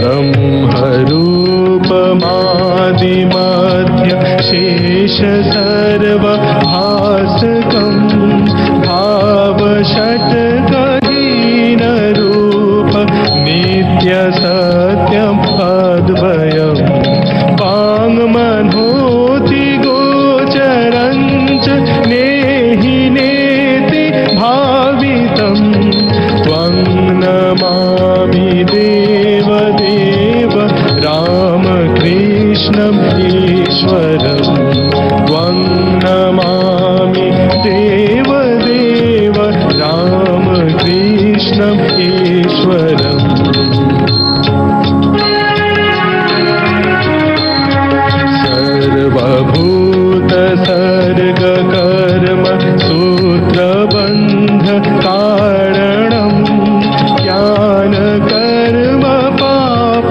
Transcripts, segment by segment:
ब्रह्मरूपमादिमध्य शेष सर्वभासकम् भावषट्गहीनरूप नित्यसत्यम् रामकृष्णम् ईश्वरम् त्वं नमामि देवदेव रामकृष्णम् ईश्वरम्। सर्वभूत सर्गकर्म सूत्रबन्ध कारणम् ज्ञानकर्म पाप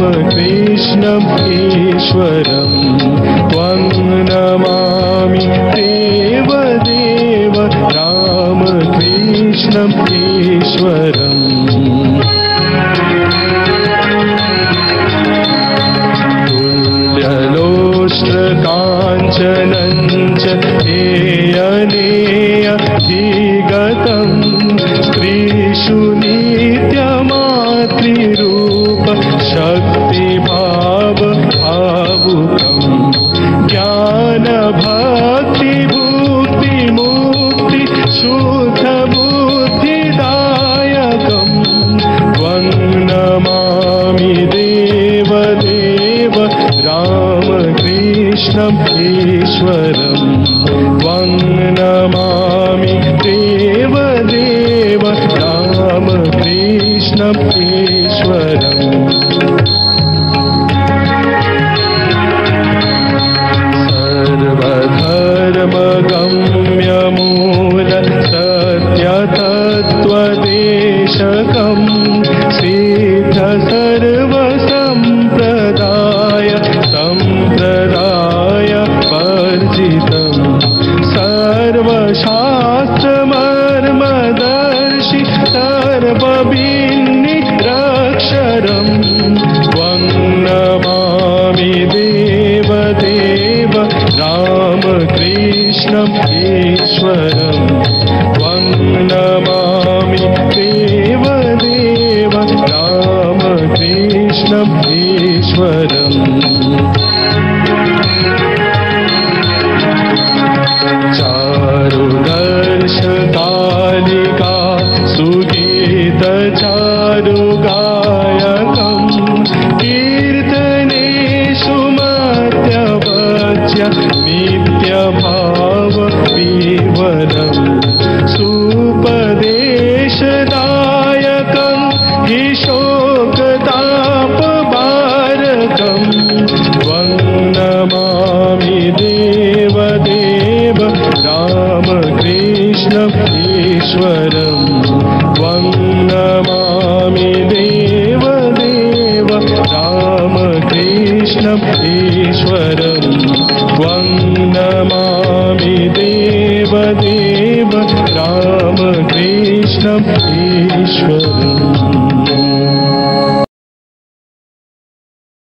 रामकृष्णम् ईश्वरम् त्वं नमामि देवदेव रामकृष्णम् ईश्वरम् तुल्यलोष्ट्रकाञ्चनञ्च हेयनेयधिगतम् ज्ञानभक्तिभूतिमुक्ति शुद्धबुद्धिदायकम् त्वं नमामि देवदेव रामकृष्णम् ईश्वरम्। त्वं नमामि देवदेव रामकृष्णम् ईश्वरम् सर्वसम्प्रदाय सम्प्रदाय वर्जितम् सर्वशास्त्रमर्मदर्शि सर्वभिन्निरक्षरम् त्वं नमामि देवदेव रामकृष्णम् ईश्वरम् त्वं नमामि ईश्वरम् चारुदर्शकालिका ईश्वरम् त्वं नमामि देवदेव रामकृष्णम् ईश्वरम् त्वं नमामि देवदेव रामकृष्णम् ईश्वरम्